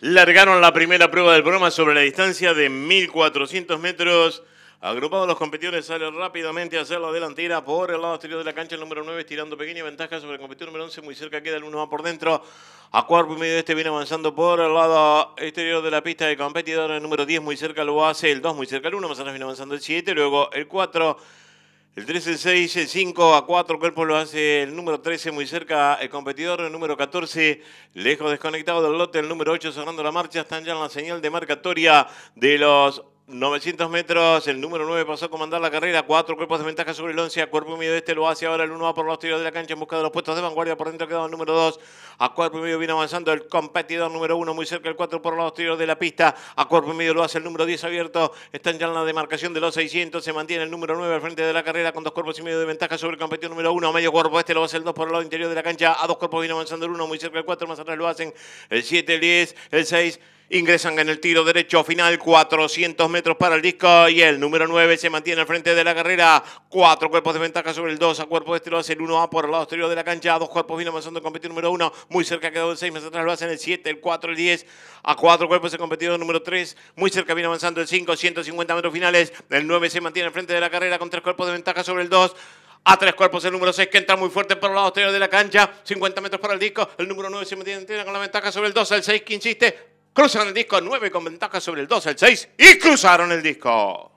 Largaron la primera prueba del programa sobre la distancia de 1400 metros. Agrupados los competidores salen rápidamente a hacer la delantera por el lado exterior de la cancha. El número 9 estirando pequeña ventaja sobre el competidor número 11. Muy cerca queda el 1 va por dentro. A cuerpo y medio este viene avanzando por el lado exterior de la pista de competidor. El número 10 muy cerca lo hace. El 2 muy cerca el 1. Más atrás viene avanzando el 7. Luego el 4. El 13, el 6, el 5 a 4 cuerpos lo hace el número 13 muy cerca el competidor, el número 14 lejos desconectado del lote, el número 8 cerrando la marcha, están ya en la señal de marcatoria de los 900 metros, el número 9 pasó a comandar la carrera, cuatro cuerpos de ventaja sobre el 11, a cuerpo y medio este lo hace ahora el 1 va por los tiros de la cancha en busca de los puestos de vanguardia, por dentro queda el número 2, a cuerpo y medio viene avanzando el competidor número 1, muy cerca el 4 por los tiros de la pista, a cuerpo y medio lo hace el número 10 abierto, están ya en la demarcación de los 600, se mantiene el número 9 al frente de la carrera con dos cuerpos y medio de ventaja sobre el competidor número 1, a medio cuerpo este lo hace el 2 por el lado interior de la cancha, a dos cuerpos viene avanzando el 1, muy cerca el 4, más atrás lo hacen el 7, el 10, el 6, Ingresan en el tiro derecho final, 400 metros para el disco y el número 9 se mantiene al frente de la carrera. Cuatro cuerpos de ventaja sobre el 2, a cuerpo este lo hace el 1A por el lado exterior de la cancha. Dos cuerpos viene avanzando el competidor número 1, muy cerca quedó el 6, más atrás lo hacen el 7, el 4, el 10. A cuatro cuerpos el competidor número 3, muy cerca viene avanzando el 5, 150 metros finales. El 9 se mantiene al frente de la carrera con tres cuerpos de ventaja sobre el 2. A tres cuerpos el número 6 que entra muy fuerte por el lado exterior de la cancha. 50 metros para el disco. El número 9 se mantiene con la ventaja sobre el 2. El 6 que insiste Cruzan el disco 9 con ventaja sobre el 2, el 6 y cruzaron el disco.